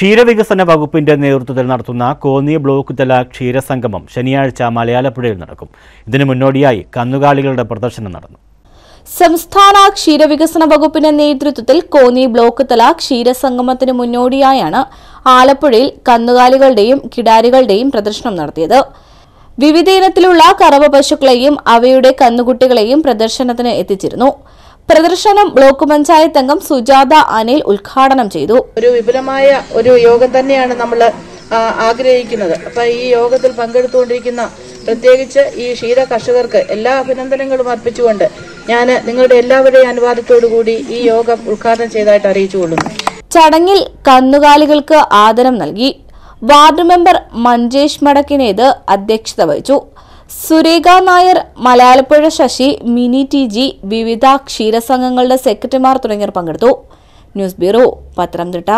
ക്ഷീരവികസന വകുപ്പിന്റെ നേതൃത്വത്തിൽ നടത്തുന്ന കോന്നി ബ്ലോക്ക് തല ക്ഷീരസംഗമം ശനിയാഴ്ച മലയാളപ്പുഴയിൽ നടക്കും. ഇതിനു മുന്നോടിയായി കന്നുകാലികളുടെ പ്രദർശനം നടന്നു. സംസ്ഥാന ക്ഷീരവികസന വകുപ്പിന്റെ നേതൃത്വത്തിൽ കോന്നി ബ്ലോക്ക് തല ക്ഷീരസംഗമത്തിന് മുന്നോടിയായാണ് ആലപ്പുഴയിൽ കന്നുകാലികളുടെയും കിടാരികളുടെയും പ്രദർശനം നടത്തിയത്. വിവിധ ഇനത്തിലുള്ള കറവ പശുക്കളെയും അവയുടെ കന്നുകുട്ടികളെയും പ്രദർശനത്തിന് എത്തിച്ചിരുന്നു. പ്രദർശനം ബ്ലോക്ക് പഞ്ചായത്ത് അംഗം സുജാത അനിൽ ഉദ്ഘാടനം ചെയ്തു. ഒരു വിപുലമായ ഒരു യോഗം തന്നെയാണ് നമ്മൾ ആഗ്രഹിക്കുന്നത്. അപ്പൊ ഈ യോഗത്തിൽ പങ്കെടുത്തുകൊണ്ടിരിക്കുന്ന പ്രത്യേകിച്ച് ഈ ക്ഷീര കർഷകർക്ക് എല്ലാ അഭിനന്ദനങ്ങളും അർപ്പിച്ചുകൊണ്ട് ഞാൻ നിങ്ങളുടെ എല്ലാവരുടെയും അനുവാദത്തോടു കൂടി ഈ യോഗം ഉദ്ഘാടനം ചെയ്തതായിട്ട് അറിയിച്ചുകൊള്ളുന്നു. ചടങ്ങിൽ കന്നുകാലികൾക്ക് ആദരം നൽകി. വാർഡ് മെമ്പർ മഞ്ജേഷ് മടക്കിനേത് അധ്യക്ഷത വഹിച്ചു. സുരേഖ നായർ മലയാളപ്പുഴ ശശി മിനി ടി ജി വിവിധ ക്ഷീരസംഘങ്ങളുടെ സെക്രട്ടറിമാർ തുടങ്ങിയവർ പങ്കെടുത്തു. News bureau Pathanamthitta.